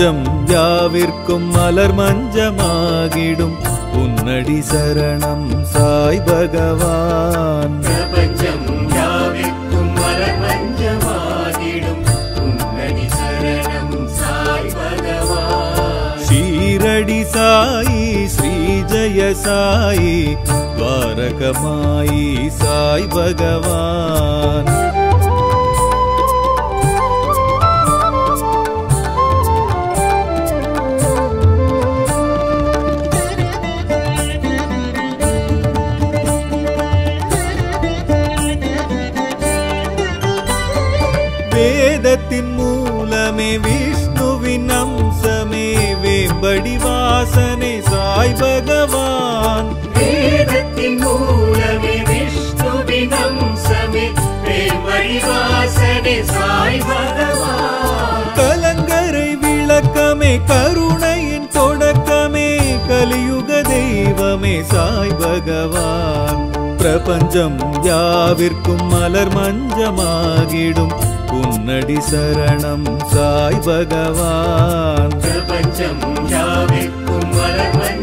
தஞ்சம் யாவிற்கும் மலர் மஞ்சமாகிடும். உன்னடி சரணம் சாய் பகவான். பிரபஞ்சம் யாவிற்கும் மலர் மஞ்சமாகிடும். உன்னடி சரணம் சாய் பகவான். சீரடி சாயி ஸ்ரீ ஜய சாயி வாரகமாயி சாய் பகவான். சாய் பகவான். வேதத்தின் மூலமே விஷ்ணுவின் அம்சமே வழிவாசனே சாய் பகவான். கலங்கரை விளக்கமே கருணையின் தொடக்கமே கலியுக தெய்வமே சாய் பகவான். பிரபஞ்சம் யாவிற்கும் மலர் மஞ்சமாகிடும் உன்னடி சரணம் சாய் பகவான். பிரபஞ்சம் யாவிற்கும் மலமஞ்சமாகிடும்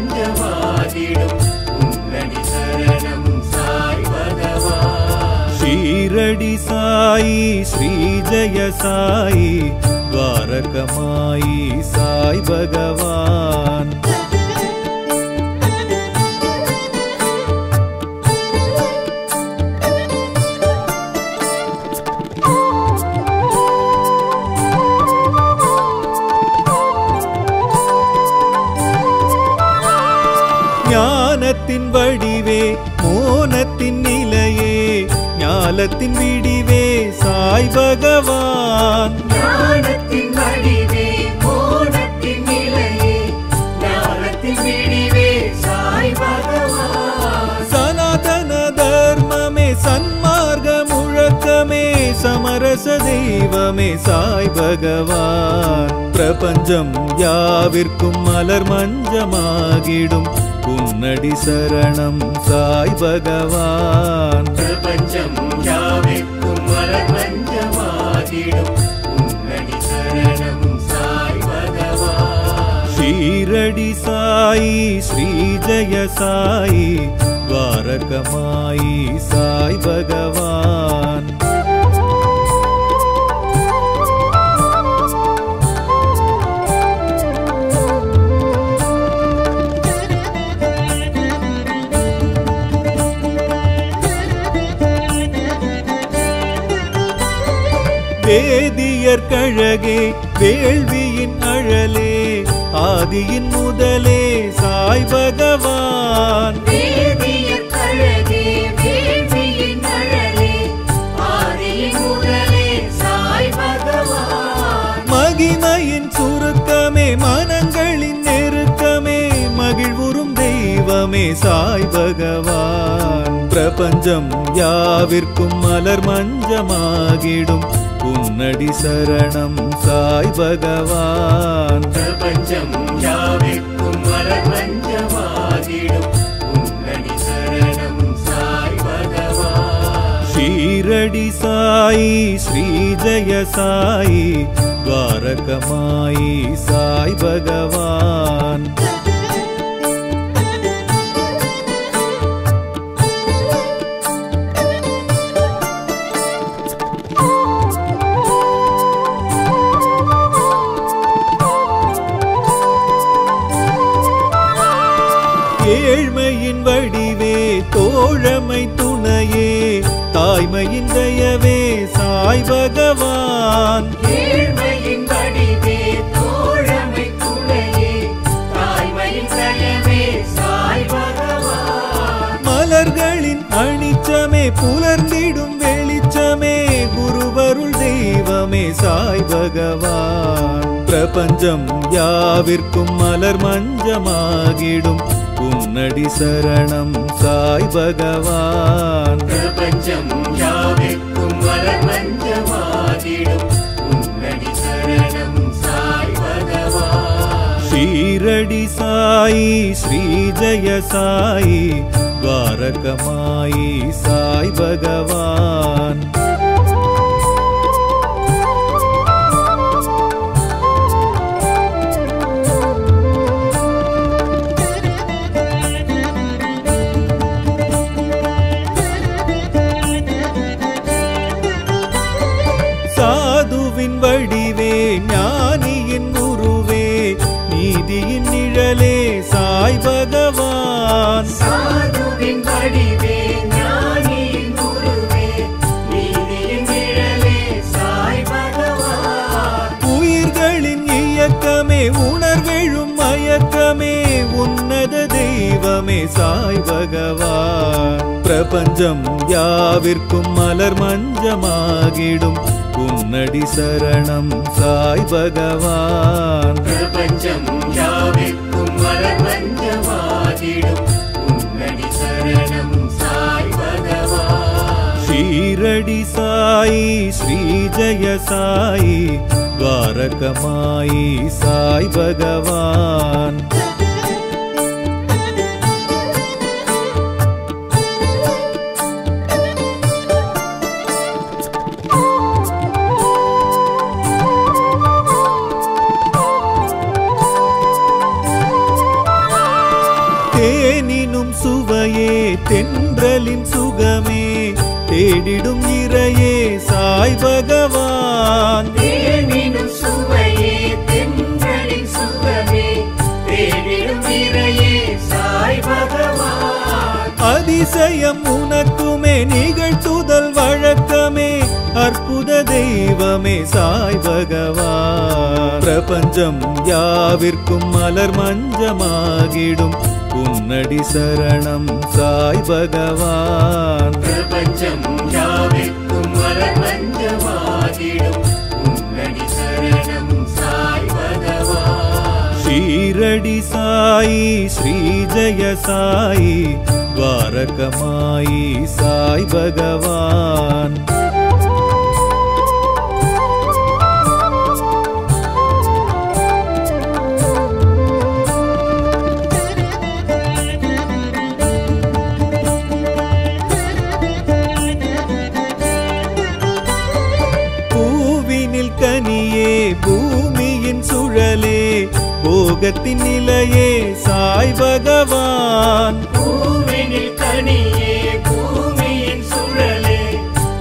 ஷிரடி சாயி ஸ்ரீ ஜய சாயி துவாரகமாயி சாய் பகவான். ஞானத்தின் வடிவே மோன ஞானத்தின் வடிவே சாய் பகவான். சனாதன தர்மமே சன்மார்க்க முழக்கமே சமரச தெய்வமே சாய் பகவான். பிரபஞ்சம் யாவிற்கும் மலர் மஞ்சமாகிடும். உன்னடி சரணம் சாய் பகவான். பிரபஞ்சம் யாவைக்கும் மலர் மஞ்சமாகிடும் உன்னடி சரணம் ஷீரடி சாயி ஸ்ரீ ஜய சாயி द्वारकमायि साई भगवान् வேதியர் கழகே வேள்வியின் அழலே ஆதியின் முதலே சாய் பகவான். வேதியர் கழகே வேள்வியின் அழலே ஆதியின் முதலே சாய் பகவான். மகிமையின் சுருக்கமே மனங்களின் நெருக்கமே மகிழ்வுறும் தெய்வமே சாய் பகவான். பிரபஞ்சம் யாவிற்கும் மலர் மஞ்சமாகிடும். உன்னடி சரணம் சாய் பகவான் பிரபஞ்சம் யாவிற்கும் மலர்மஞ்சமாகிடும் உன்னடி சரணம் சாய் பகவான் ஷீரடி சாயி ஸ்ரீ ஜய சாயி துவாரகமாயி சாய் பகவான் பிரபஞ்சம் யாவிற்கும் மலர் மஞ்சமாகிடும். உன்னடி சரணம் சாய் பகவான். பிரபஞ்சம் யாவிற்கும் மலமஞ்சமாகிடும் உன்னடி சரணம் சாய் பகவான். ஷீரடி சாயி ஸ்ரீ ஜெய சாயி துவாரகமாயி சாய் பகவான். நீதியின் நிழலே சாய் பகவான். சாதுவின் வடிவே ஞானியின் குருவே நீதியின் நிழலே சாய் பகவான். உயிர்களின் இயக்கமே உணர்வெழும் மயக்கமே உன்னத தெய்வமே சாய் பகவான். பிரபஞ்சம் யாவிற்கும் மலர் மஞ்சமாகிடும் உன்னடி சரணம் சாய் பகவான். பிரபஞ்சம் பகவான் ஷீரடி சாயி ஸ்ரீ ஜெய சாயி துவாரகமாயி சாய் பகவான் தேடிடும் இறையே சாய் பகவான். தேனினும் சுவையே தென்றலின் சுகமே. தேடிடும் இறையே சாய் பகவான். அதிசயம் உனக்குமே நிகழ்த்துதல் வழக்கமே. அற்புத தெய்வமே சாய் பகவான். பிரபஞ்சம் யாவிற்கும் மலர் மஞ்சமாகிடும். உன்னடி சரணம் சாய் பகவான் பிரபஞ்சம் யாவிற்கும் மலமஞ்சமாகிடும் உன்னடி சரணம் சாய் பகவான் ஷீரடி சாயி ஸ்ரீ ஜெய சாயி துவாரகமாயி சாய் பகவான் சாய் பகவான். பூவினில் கனியே பூமியின் சுழலே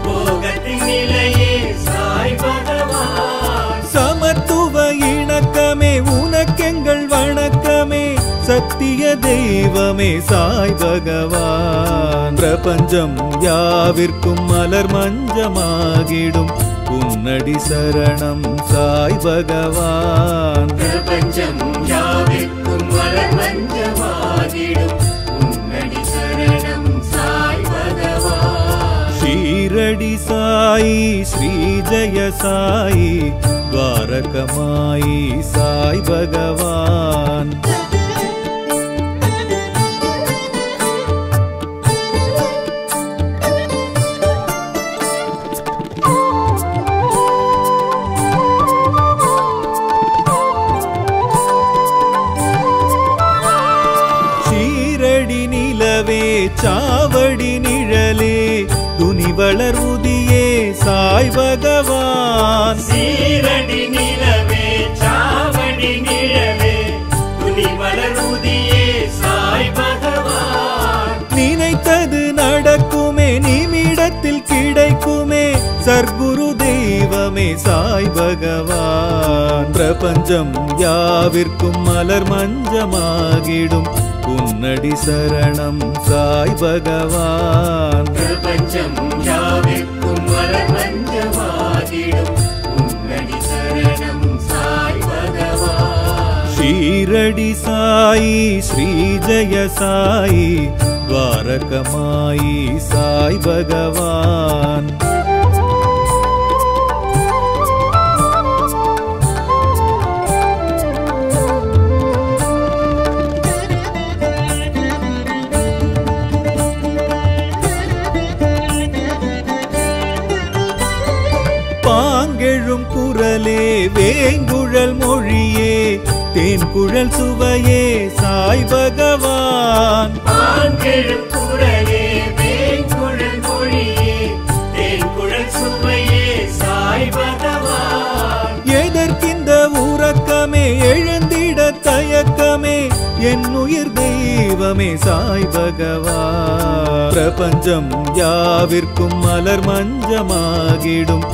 போகத்தின் நிலையே சாய் பகவான். சமத்துவ இணக்கமே உனக்கெங்கள் வணக்கமே சத்திய தெய்வமே சாய் பகவான். பிரபஞ்சம் யாவிற்கும் மலர் மஞ்சமாகிடும் உன்னடி சரணம் சாய் பகவான். பிரபஞ்சம் साई श्रीजय साई द्वारकमाई साई भगवा சாய் பகவான். பிரபஞ்சம் யாவிற்கும் மலர் மஞ்சமாகிடும். உன்னடி சரணம் சாய் பகவான். பிரபஞ்சம் யாவிற்கும் மலமஞ்சமாகிடும் உன்னடி சரணம் சாய் பகவான். ஷீரடி சாயி ஸ்ரீ ஜெய சாயி துவாரகமாயி சாய் பகவான். குரலே வேங்குழல் மொழியே தேன் தேன்குழல் சுவையே சாய் பகவான். எதற்கிந்த உறக்கமே எழுந்திட தயக்கமே என் உயிர் தெய்வமே சாய் பகவான். பிரபஞ்சம் யாவிற்கும் மலர் மஞ்சமாகிடும்.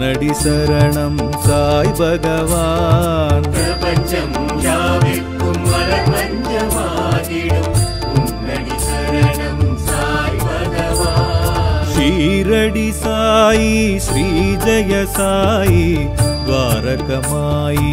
உன்னடி சரணம் சாய் பகவான் பிரபஞ்சம் யாவிற்கும் மலர் மஞ்சமாகிடும் உன்னடி சரணம் சாய் பகவான் ஷீரடி சாயி ஸ்ரீ ஜெய சாயி துவாரகமாயி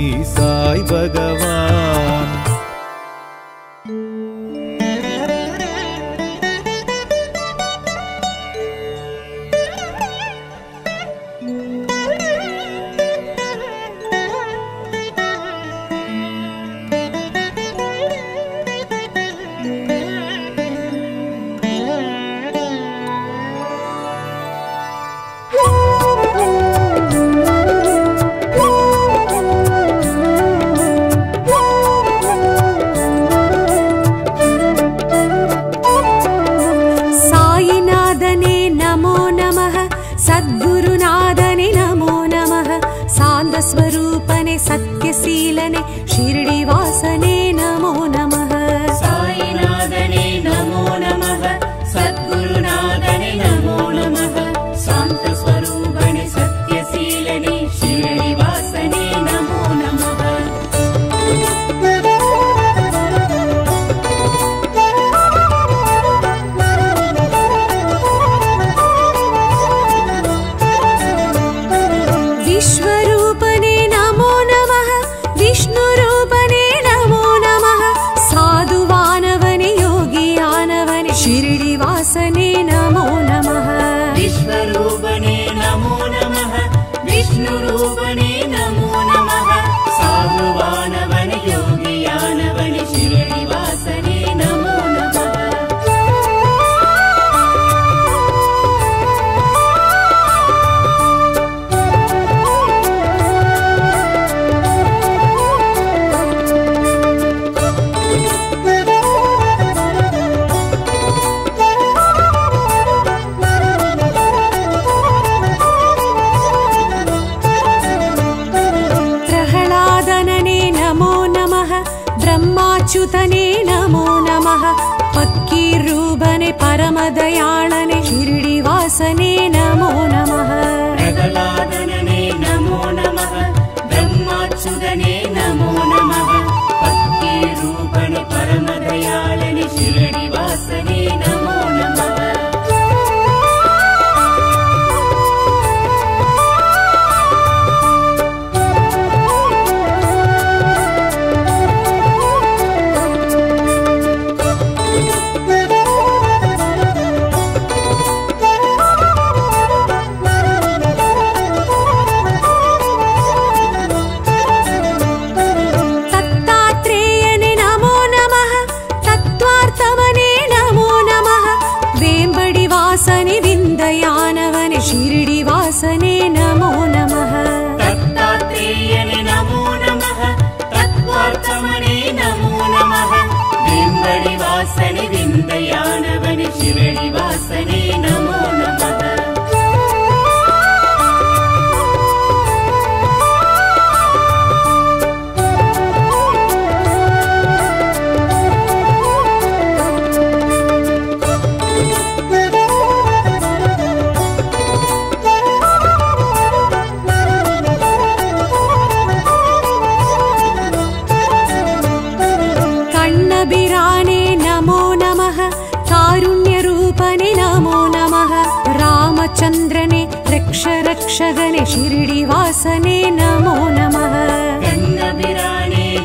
रामचन्द्रने रक्ष रक्षगने शिरडिवासने नमो नमः।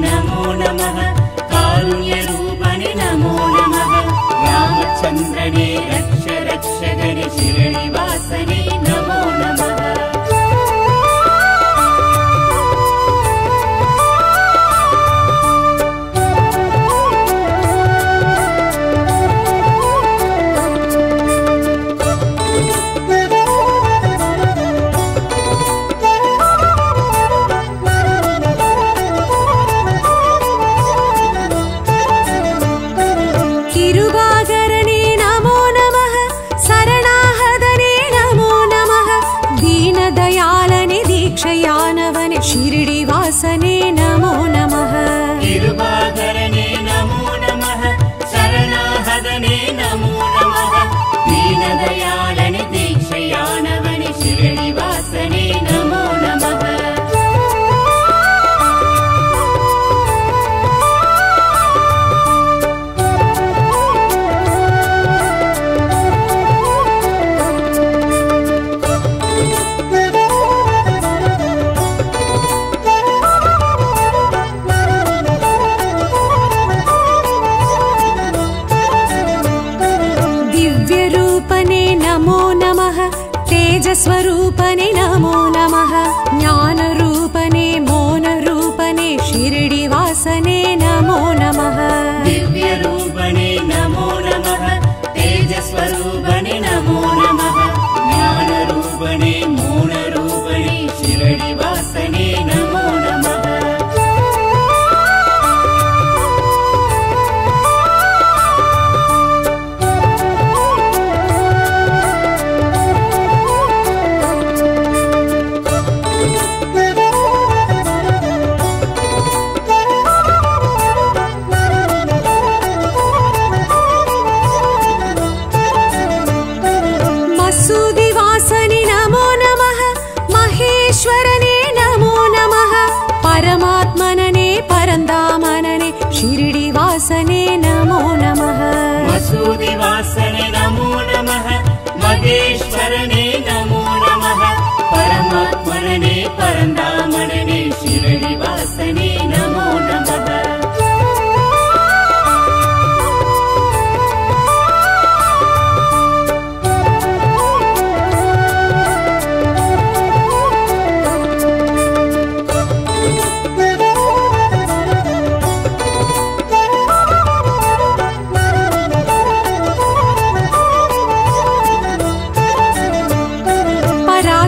नमो नमः कारुण्यरूपणे नमो नमः। रामचन्द्रने रक्ष रक्षगणे शिरनिवासने नमो नमः जस्वरूपिणि नमो नमः। ज्ञानरूपने मौनरूपने शिरडिवासने नमो नमः। नमो नमः। तेजस्वरूपिणि नमो नमः।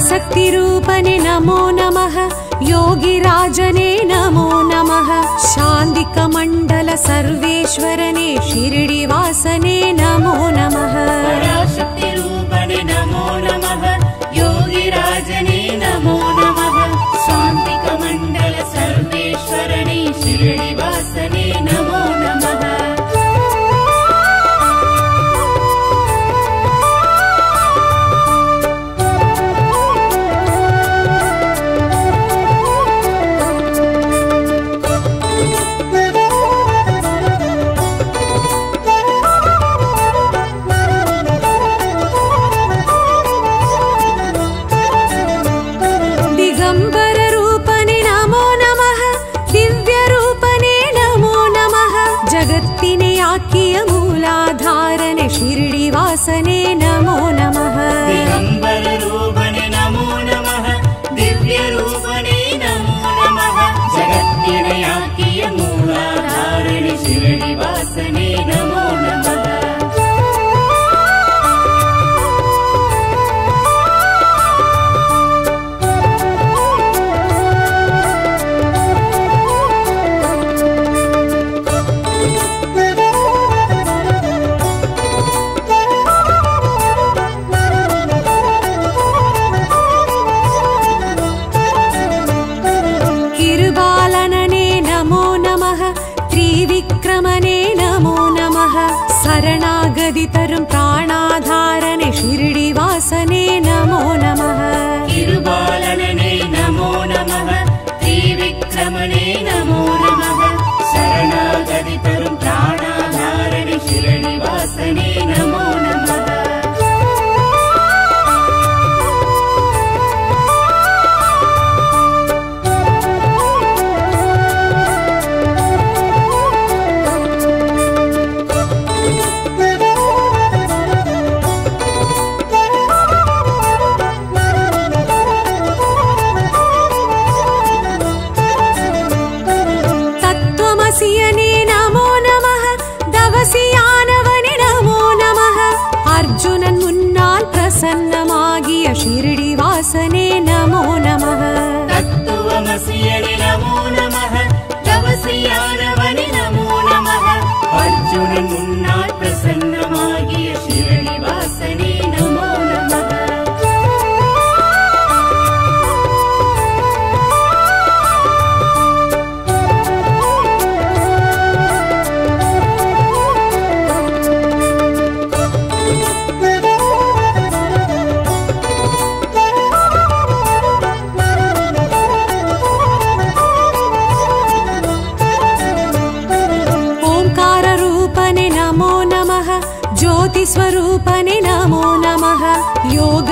आसक्तिरूपने नमो नमः योगिराजने नमो नमः शान्तिकमण्डल सर्वेश्वरने शिरडिवासने नमो नमः। शक्तिरूपणे नमो नमः योगिराजने नमो नमः शान्तिकमण्डल सर्वेश्वरेवासने नमो।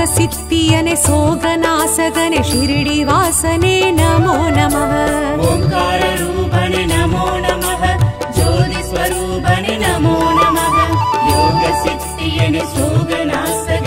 सिद्धिनि शोगनासक शिरडि वासने नमो नमः। ओङ्काररूपणे नमो नमः ज्योतिस्वरूपणे नमो नमः। योगसिद्धि शोगनासक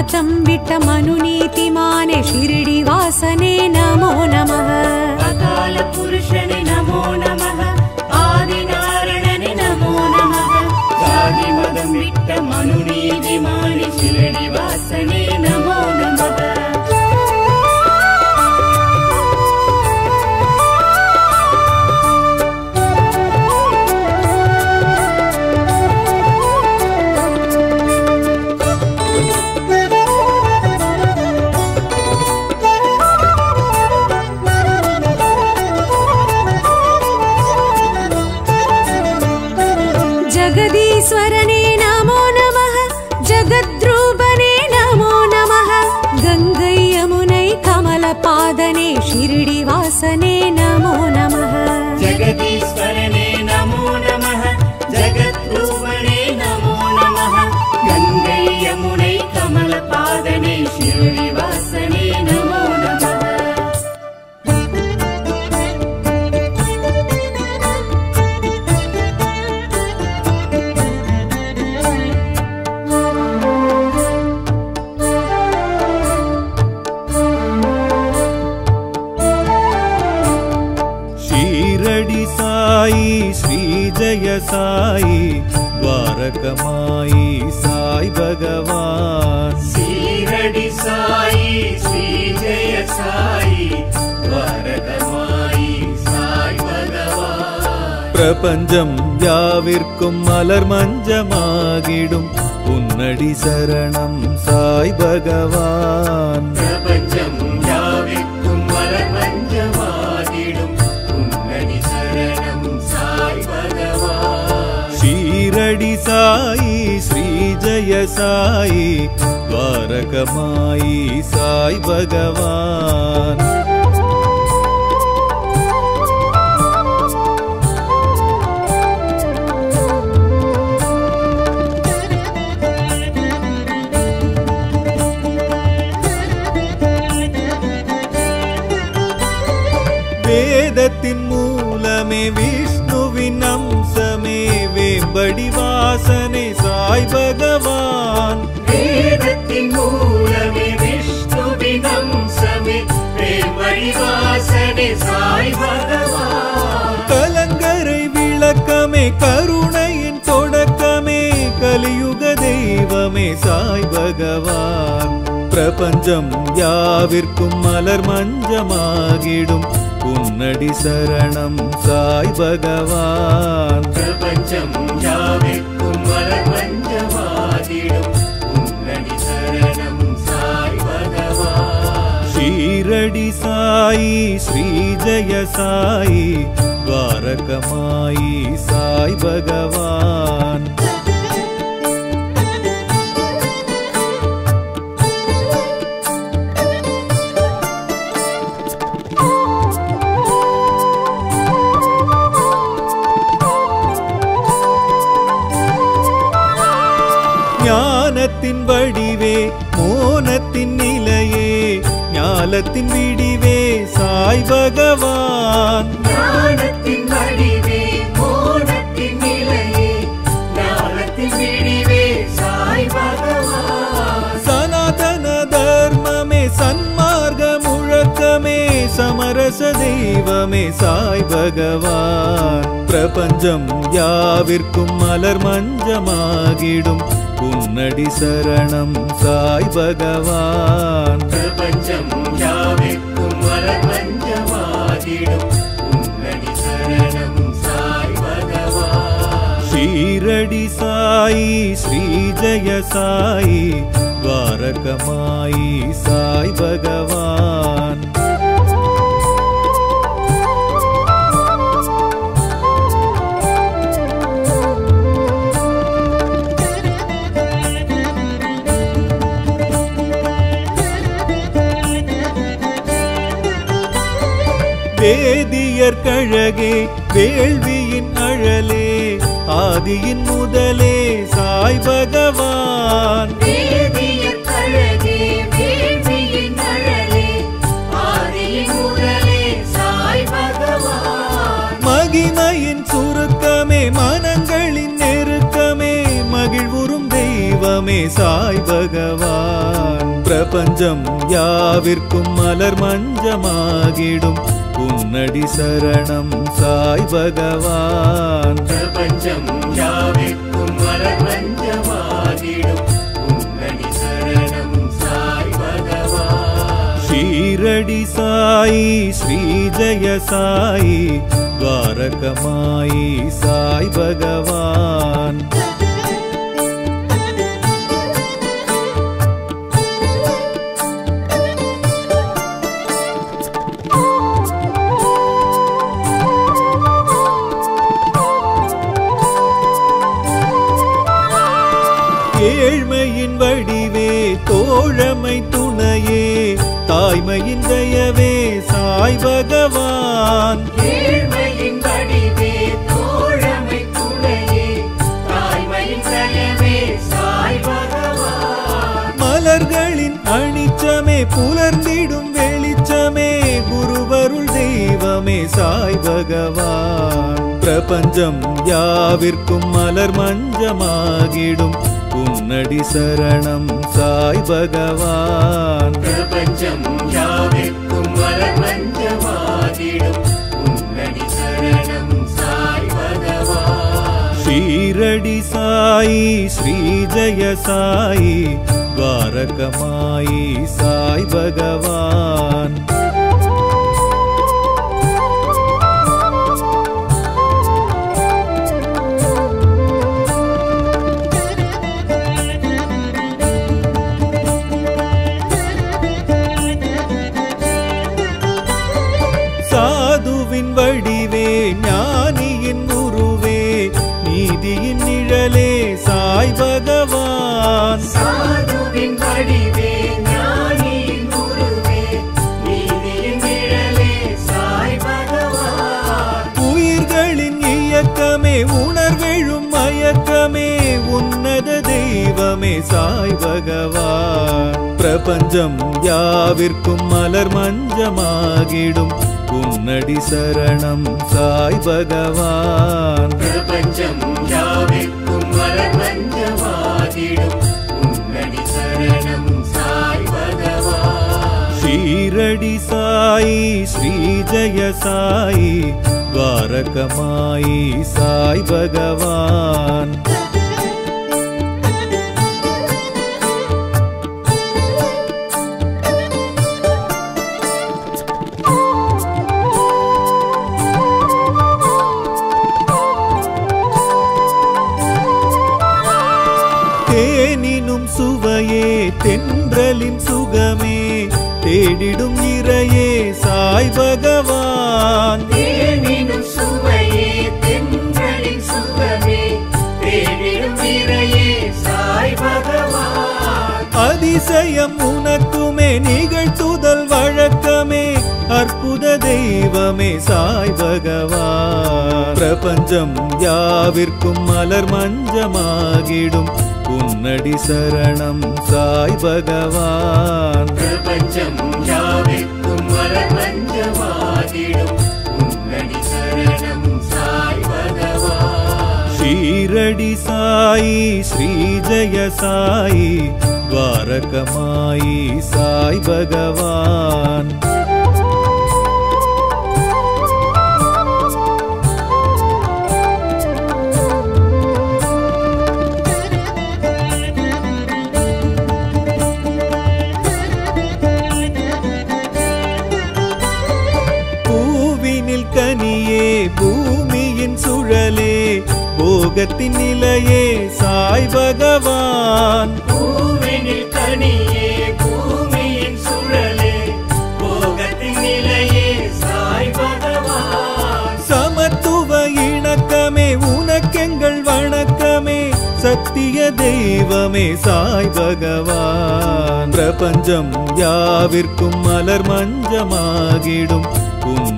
जातिमतं विट्टमनुनीतिमाने शिरिडिवासने नमो नमः अकालपुरुषने नमो नमः आदिनारणने नमो नमः जातिमदं विट्टमनुनीतिमानि शिरनिवासने नमो பஞ்சம் யாவிற்கும் மலர் மஞ்சமாகிடும். உன்னடி சரணம் சாய் பகவான். பஞ்சம் யாவிற்கும் மலர் மஞ்சமாகிடும். உன்னடி சரணம் சாய் பகவான். ஷீரடி சாயி ஸ்ரீ ஜய சாயி துவாரகமாயி சாய் பகவான். மூலமே விஷ்ணுவின் அம்சமே பிரேமடிவாசனே சாய் பகவான். கலங்கரை விளக்கமே கருணையின் தொடக்கமே கலியுக தெய்வமே சாய் பகவான். பிரபஞ்சம் யாவிற்கும் மலர் மஞ்சமாகிடும். உன்னடி சரணம் சாய் பகவான். பிரபஞ்சம் யாவிற்கும் साई श्रीजय साई द्वारकमाई साई भगवान्। ஞாலத்தின் விடிவே சாய் பகவான். ஞானத்தின் வடிவே மோனத்தின் நிலையே. ஞானத்தின் விடிவே சாய் பகவான். சனாதன தர்மமே சன்மார்க்க முழக்கமே சமரச தெய்வமே சாய் பகவான். பிரபஞ்சம் யாவிற்கும் மலர் மஞ்சமாகிடும். உன்னடி சரணம் சாய் பகவான். பகவான் சாயி துவாரகமாயி சாய் பகவான். வேதியர் கழகே வேள்வியின் அழலே ஆதியின் சாய் பகவான். மகிமையின் சுருக்கமே மனங்களின் நெருக்கமே மகிழ்வுறும் தெய்வமே சாய் பகவான். பிரபஞ்சம் யாவிற்கும் மலர் மஞ்சமாகிடும். உன்னடி சரணம் சாய் பகவான். பிரபஞ்சம் யாவிற்கும் மலர் மஞ்சமாகிடும் உன்னடி சரணம் சாய் பகவான். ஷீரடி சாயி ஸ்ரீ ஜெய சாயி துவாரகமாயி சாய் பகவான். சாய் பகவான். பிரபஞ்சம் யாவிற்கும் மலர் மஞ்சமாகிடும். உன்னடி சரணம் சாய் பகவான். பிரபஞ்சம் யாவிற்கும் மலர் மஞ்சமாகிடும். உன்னடி சரணம் சாய் பகவான். ஷீரடி சாயி ஸ்ரீ ஜெய சாயி துவாரகமாயி சாய் பகவான். சாய் பகவான். பிரபஞ்சம் யாவிற்கும் மலர் மஞ்சமாகிடும். உன்னடி சரணம் சாய் பகவான். பிரபஞ்சம் யாவிற்கும் மலர் மஞ்சமாகிடும். உன்னடி சரணம் சாய் பகவான். ஷீரடி சாயி ஸ்ரீ ஜெய சாயி துவாரகமாயி சாய் பகவான். சாய் பகவான். அதிசயம் உனக்குமே நிகழ்த்துதல் வழக்கமே அற்புத தெய்வமே சாய் பகவான். பிரபஞ்சம் யாவிற்கும் மலர் மஞ்சமாகிடும். உன்னடி சரணம் சாய் பகவான். பிரபஞ்சம் யாவிற்கும் மலர் மஞ்சமாகிடும் உன்னடி சரணம் சாய் பகவான். ஷீரடி சாயி ஸ்ரீ ஜெய சாயி துவாரகமாயி சாய் பகவான். போகத்தின் நிலையே சாய் பகவான். கனியே பூமியின் சுழலே போகத்தின் நிலையே சாய் பகவான். சமத்துவ இணக்கமே உனக்கெங்கள் வணக்கமே சத்திய தெய்வமே சாய் பகவான். பிரபஞ்சம் யாவிற்கும் மலர் மஞ்சமாகிடும்.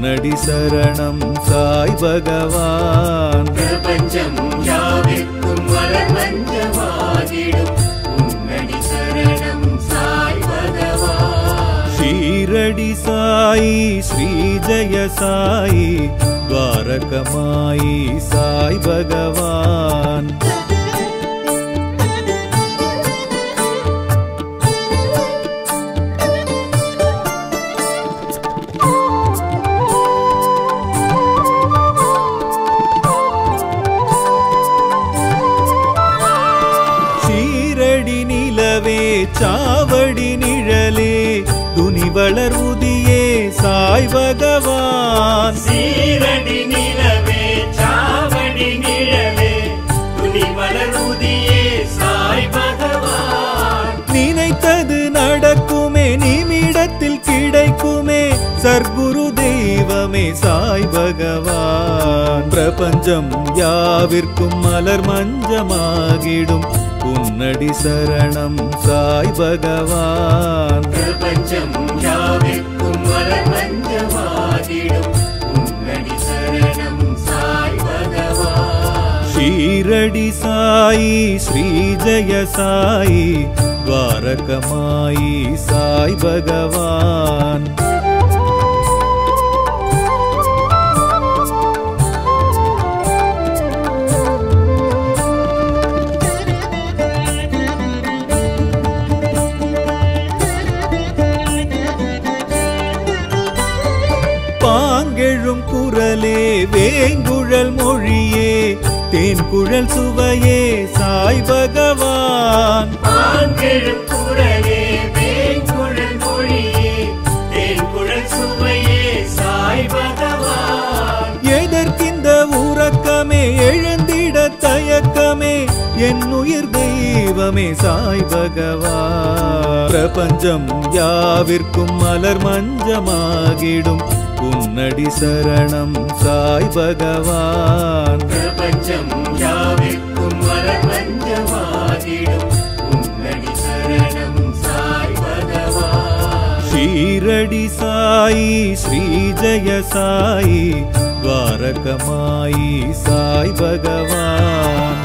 உன்னடி சரணம் சாய் பகவான். பிரபஞ்சம் யாவிற்கும் மலர் மஞ்சமாகிடும். உன்னடி சரணம் சாய் பகவான். ஷீரடி சாயி ஸ்ரீ ஜெய சாயி துவாரகமாயி சாய் பகவான். சீரடி நிலவே சாவடி நிழலே. துணி மலருதியே சாய் பகவான். நினைத்தது நடக்குமே நிமிடத்தில் கிடைக்குமே. சர்க்குரு தெய்வமே சாய் பகவான். பிரபஞ்சம் யாவிற்கும் மலர் மஞ்சமாகிடும். உன்னடி சரணம் சாய் பகவான். பிரபஞ்சம் யாவிற்கும் ஷீரடி சாயி ஸ்ரீ ஜெய சாயி துவாரகமாயி சாய் பகவான். பாங்கெழும் குரலே வேங்கு மொழியே தேன்குழல் சுவையே சாய் பகவான். எதற்கிந்த உறக்கமே எழுந்திட தயக்கமே என் உயிர் தெய்வமே சாய் பகவான். பிரபஞ்சம் யாவிற்கும் மலர் மஞ்சமாகிடும். உன்னடி சரணம் சாய் பகவான் பிரபஞ்சம் யாவிற்கும் மலர் மஞ்சமாகிடும் உன்னடி சரணம் சாய் பகவான் ஷீரடி சாயி ஸ்ரீ ஜெய சாயி துவாரகமாயி சாய் பகவான்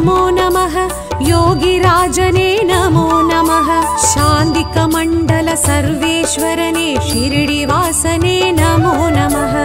नमो नमः। योगिराजने नमो नमः। शान्दिकमण्डल सर्वेश्वरने शिरडिवासने नमो नमः।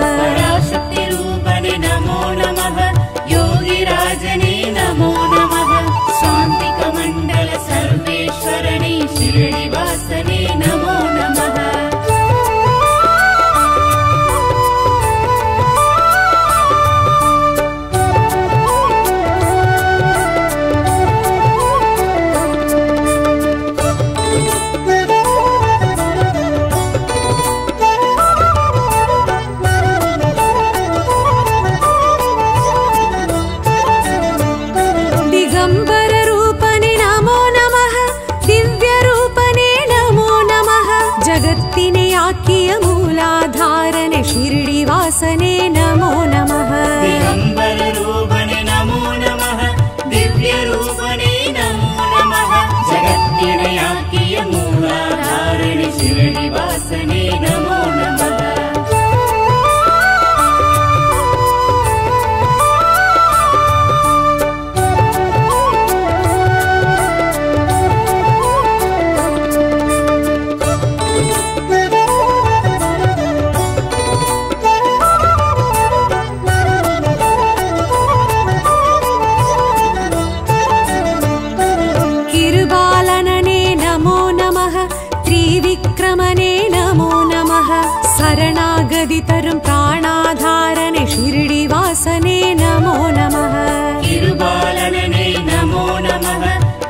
शान्ति तरुं प्राणाधारणे शिरडिवासने नमो नमः तिरुबालने नमो नमः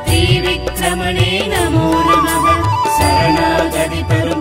त्रिविक्रमणे नमो नमः शरणागति परं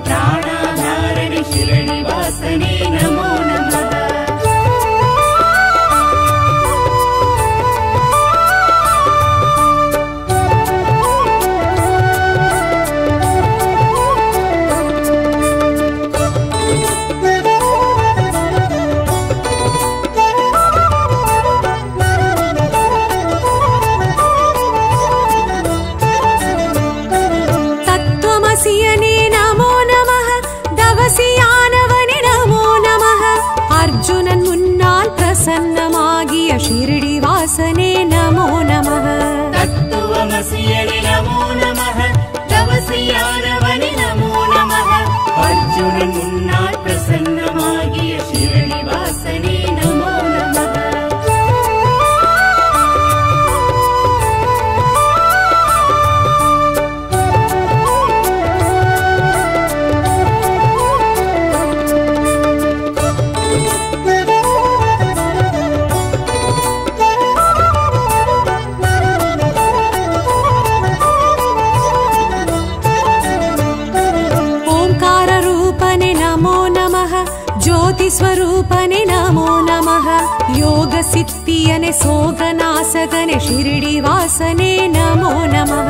सित्पीयने शोकनासक शिरडिवासने नमो नमः।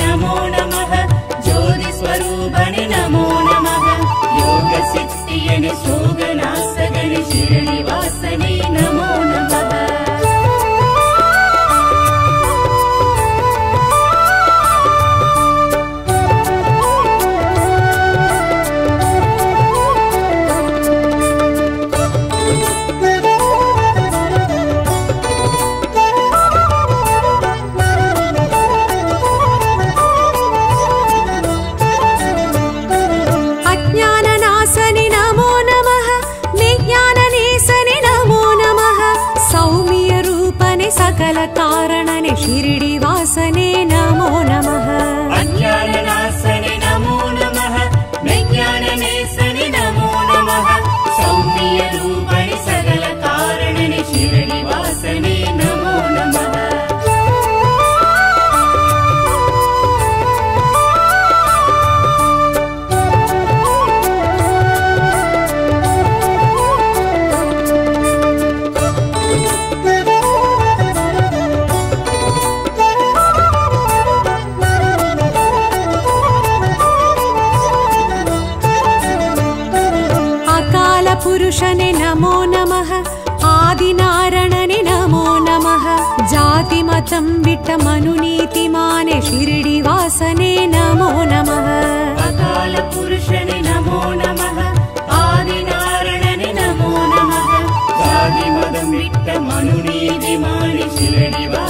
नमो नमः ज्योतिस्वरूपणे नमो नुनीतिमाने शिरडिवासने नमो नमः। अकालपुरुषने नमो नमः आदिनारायणने नमो नमः। शिरडि वा